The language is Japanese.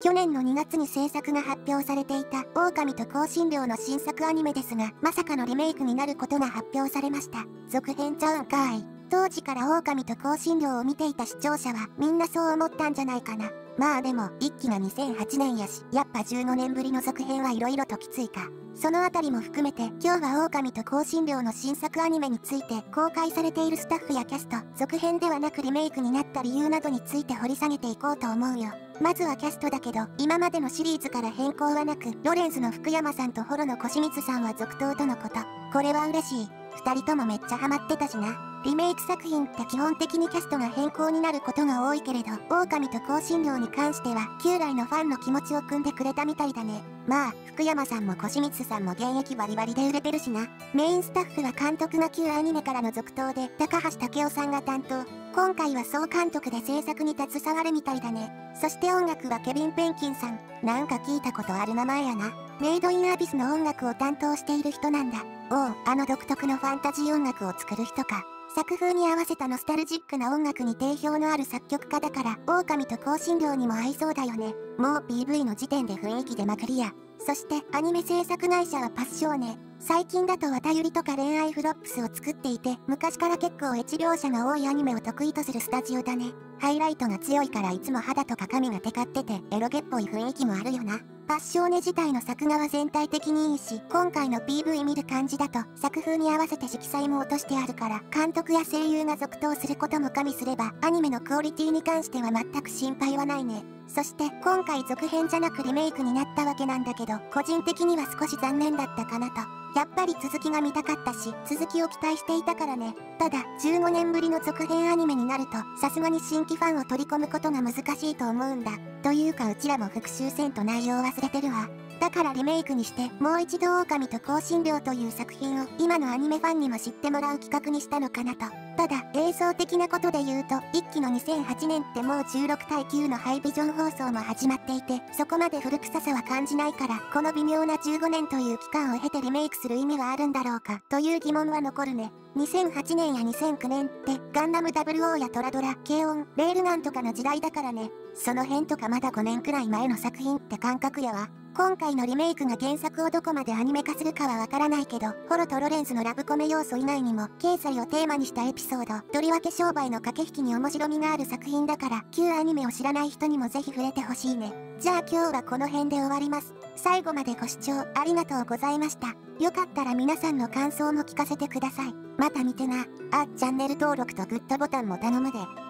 去年の2月に制作が発表されていた狼と香辛料の新作アニメですが、まさかのリメイクになることが発表されました。続編ちゃうんかい。当時から狼と香辛料を見ていた視聴者はみんなそう思ったんじゃないかな。まあでも、一期が2008年やし、やっぱ15年ぶりの続編はいろいろときついか。そのあたりも含めて、今日は狼と香辛料の新作アニメについて、公開されているスタッフやキャスト、続編ではなくリメイクになった理由などについて掘り下げていこうと思うよ。まずはキャストだけど、今までのシリーズから変更はなく、ロレンズの福山さんとホロの小清水さんは続投とのこと。これは嬉しい。二人ともめっちゃハマってたしな。リメイク作品って基本的にキャストが変更になることが多いけれど、狼と香辛料に関しては、旧来のファンの気持ちを汲んでくれたみたいだね。まあ、福山さんも小清水さんも現役バリバリで売れてるしな。メインスタッフは監督が旧アニメからの続投で、高橋武雄さんが担当。今回は総監督で制作に携わるみたいだね。そして音楽はケビン・ペンキンさん。なんか聞いたことある名前やな。メイド・イン・アビスの音楽を担当している人なんだ。おお、あの独特のファンタジー音楽を作る人か。作風に合わせたノスタルジックな音楽に定評のある作曲家だから、狼と香辛料にも合いそうだよね。もう PV の時点で雰囲気出まくりや。そしてアニメ制作会社はパッショーネ。最近だと渡ゆりとか恋愛フロップスを作っていて、昔から結構エチ描写が多いアニメを得意とするスタジオだね。ハイライトが強いからいつも肌とか髪がテカってて、エロゲっぽい雰囲気もあるよな。パッショーネ自体の作画は全体的にいいし、今回の PV 見る感じだと、作風に合わせて色彩も落としてあるから、監督や声優が続投することも加味すれば、アニメのクオリティに関しては全く心配はないね。そして今回続編じゃなくリメイクになったわけなんだけど、個人的には少し残念だったかなと。やっぱり続きが見たかったし、続きを期待していたからね。ただ、15年ぶりの続編アニメになると、さすがに新規ファンを取り込むことが難しいと思うんだ。というかうちらも復習せんと内容忘れてるわ。だからリメイクにして、もう一度狼と香辛料という作品を今のアニメファンにも知ってもらう企画にしたのかなと。ただ、映像的なことで言うと、一期の2008年ってもう16対9のハイビジョン放送も始まっていて、そこまで古臭さは感じないから、この微妙な15年という期間を経てリメイクする意味はあるんだろうか、という疑問は残るね。2008年や2009年ってガンダム WO やトラドラ、軽音、レールガンとかの時代だからね。その辺とかまだ5年くらい前の作品って感覚やわ。今回のリメイクが原作をどこまでアニメ化するかはわからないけど、ホロとロレンズのラブコメ要素以外にも、経済をテーマにしたエピソード、とりわけ商売の駆け引きに面白みがある作品だから、旧アニメを知らない人にもぜひ触れてほしいね。じゃあ今日はこの辺で終わります。最後までご視聴ありがとうございました。よかったら皆さんの感想も聞かせてください。また見てな。あ、チャンネル登録とグッドボタンも頼むで。